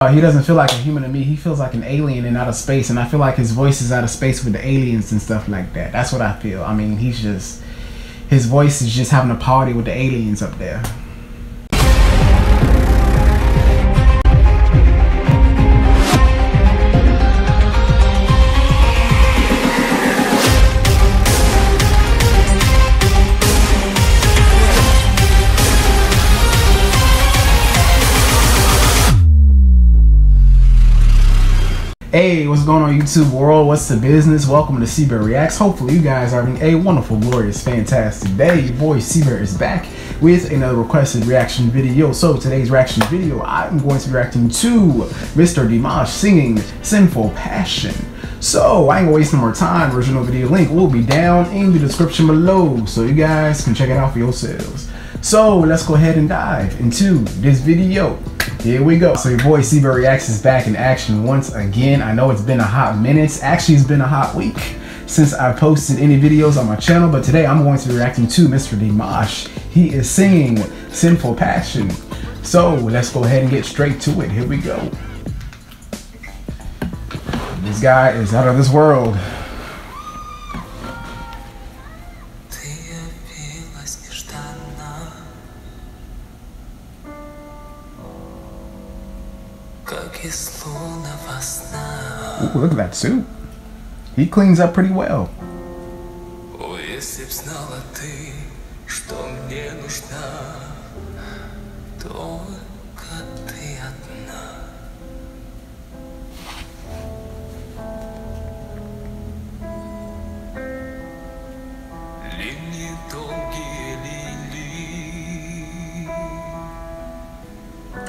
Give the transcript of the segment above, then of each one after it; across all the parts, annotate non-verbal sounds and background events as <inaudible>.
Uh, he doesn't feel like a human to me. He feels like an alien and out of space, and I feel like his voice is out of space with the aliens and stuff like that. That's what I feel. I mean, he's just his voice is just having a party with the aliens up there. Hey, what's going on YouTube world? What's the business? Welcome to C-Bear Reacts. Hopefully you guys are having a wonderful, glorious, fantastic day. Your boy C-Bear is back with another requested reaction video. So today's reaction video, I'm going to be reacting to Mr. Dimash singing Sinful Passion. So I ain't gonna waste no more time. Original video link will be down in the description below so you guys can check it out for yourselves. So let's go ahead and dive into this video. Here we go. So your boy C-Bear Reacts is back in action once again. I know it's been a hot minute. Actually, it's been a hot week since I posted any videos on my channel, but today I'm going to be reacting to Mr. Dimash. He is singing Sinful Passion. So let's go ahead and get straight to it. Here we go. This guy is out of this world. Look at that suit. He cleans up pretty well.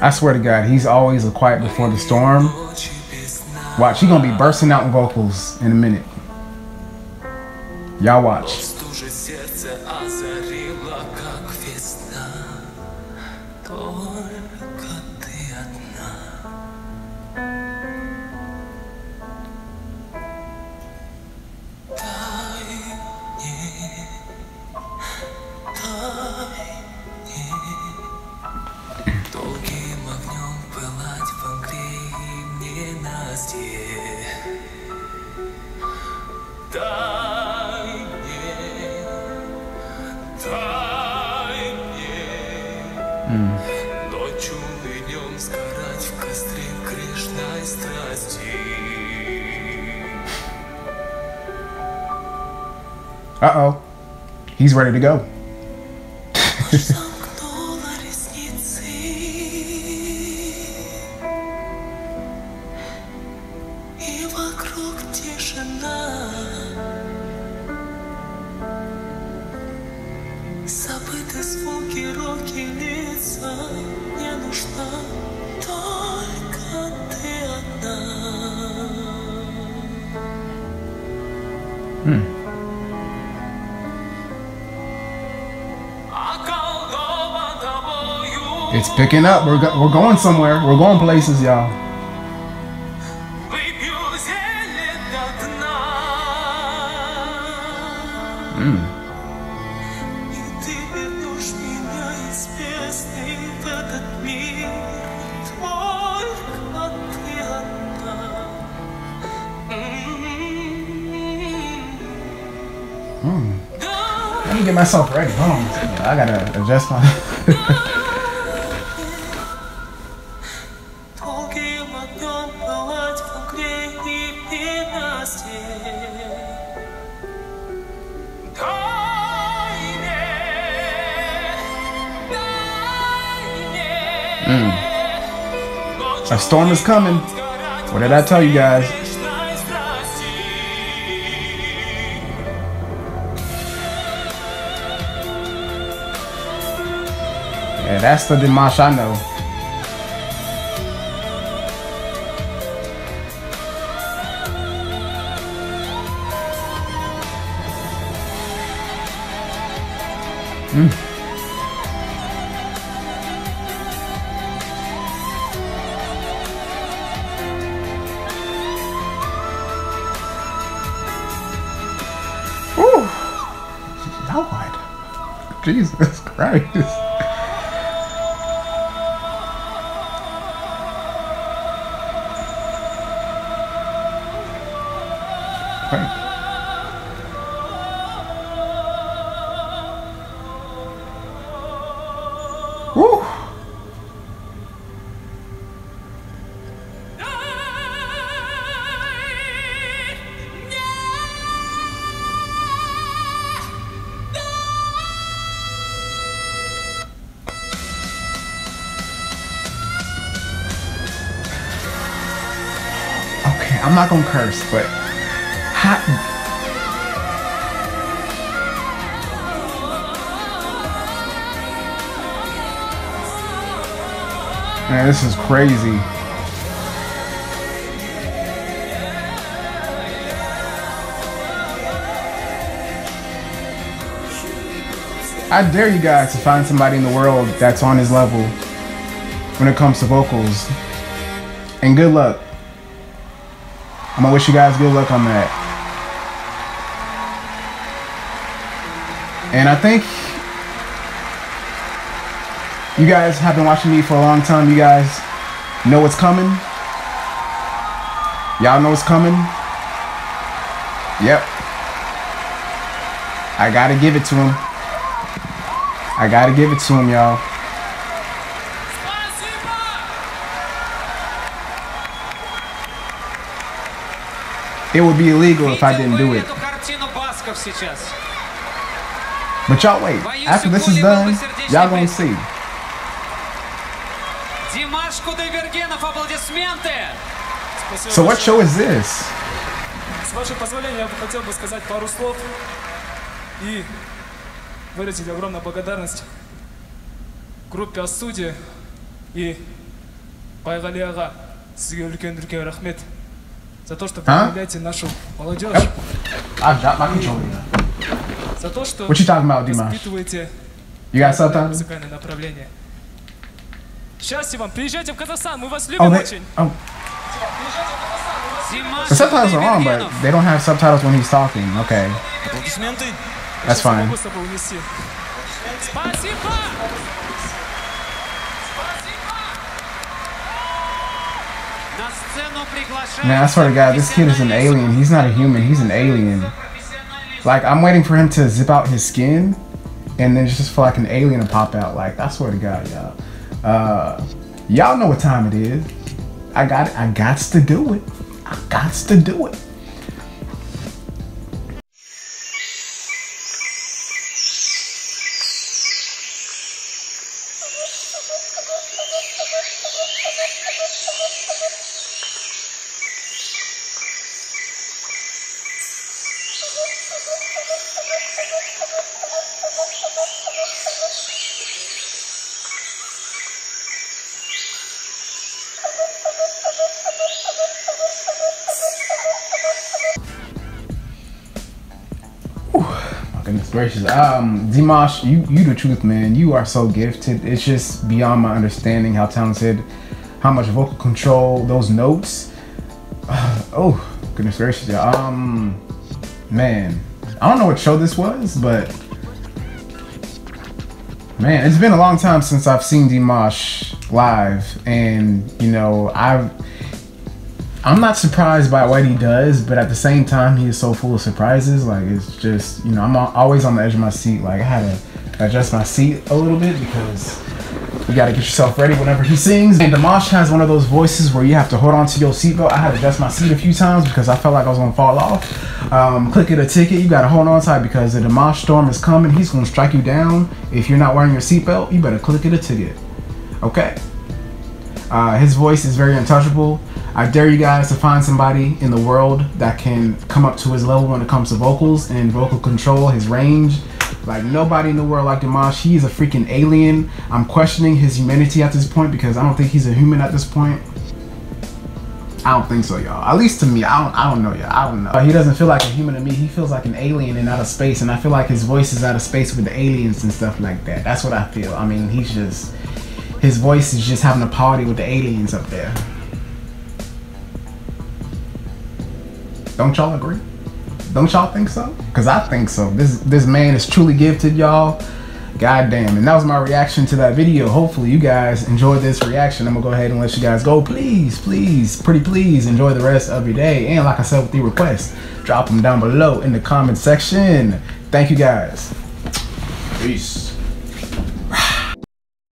I swear to God, he's always a quiet before the storm. Watch, he gonna be bursting out in vocals in a minute. Y'all watch. Ночью и днем сгорать в костре Кришной страсти. Uh-oh. He's ready to go. <laughs> It's picking up. We're, go we're going somewhere. We're going places, y'all. Hmm. Hmm. Let me get myself ready. Hold on. I gotta adjust my. <laughs> mm. A storm is coming. What did I tell you guys? Yeah, that's the Dimash I know. Mm. Jesus Christ. Okay, I'm not gonna curse, but hot. Man, this is crazy. I dare you guys to find somebody in the world that's on his level when it comes to vocals. And good luck. I'm gonna wish you guys good luck on that. And I think you guys have been watching me for a long time. You guys know what's coming. Y'all know what's coming. Yep. I gotta give it to him. I gotta give it to him, y'all. It would be illegal if I didn't do it. But y'all wait. After this is done, y'all gonna see. So what show is this? С вашего позволения, я бы хотел бы сказать пару слов и выразить огромную благодарность группе Ассуди и Байгали аға сізге үлкен үлкен рахмет за то, что вы А? вдохновляете нашу молодежь, I dropped my controller. за то, что What you talking about, Dimash? воспитываете You got разное subtitles? музыкальное направление. Счастья вам! Приезжайте в Казахстан, мы вас Oh, любим they, очень! oh, the subtitles are on, but they don't have subtitles when he's talking. Okay, Аплодисменты. that's Сейчас fine. могу с собой унести. Спасибо! Man, I swear to God, this kid is an alien. He's not a human. He's an alien. Like I'm waiting for him to zip out his skin, and then just for like an alien to pop out. Like I swear to God, y'all. Uh, y'all know what time it is. I got. I got to do it. I got to do it. Goodness gracious. Um, Dimash, you you the truth, man. You are so gifted. It's just beyond my understanding how talented, how much vocal control, those notes. <sighs> oh, goodness gracious, yeah. Um, man, I don't know what show this was, but man, it's been a long time since I've seen Dimash live, and you know, I've I'm not surprised by what he does, but at the same time, he is so full of surprises. Like it's just, you know, I'm always on the edge of my seat. Like I had to adjust my seat a little bit because you got to get yourself ready whenever he sings. And Dimash has one of those voices where you have to hold on to your seatbelt. I had to adjust my seat a few times because I felt like I was gonna fall off. Um, click it a ticket. You got to hold on tight because the Dimash storm is coming. He's gonna strike you down if you're not wearing your seatbelt. You better click it a ticket. Okay. Uh, his voice is very untouchable. I dare you guys to find somebody in the world that can come up to his level when it comes to vocals and vocal control, his range. Like nobody in the world like Dimash. He is a freaking alien. I'm questioning his humanity at this point because I don't think he's a human at this point. I don't think so, y'all. At least to me, I don't. I don't know, y'all. I don't know. He doesn't feel like a human to me. He feels like an alien and out of space, and I feel like his voice is out of space with the aliens and stuff like that. That's what I feel. I mean, he's just his voice is just having a party with the aliens up there. Don't y'all agree? Don't y'all think so? Cause I think so. This this man is truly gifted, y'all. God damn. And that was my reaction to that video. Hopefully you guys enjoyed this reaction. I'm gonna go ahead and let you guys go. Please, please, pretty please enjoy the rest of your day. And like I said with the requests, drop them down below in the comment section. Thank you guys. Peace.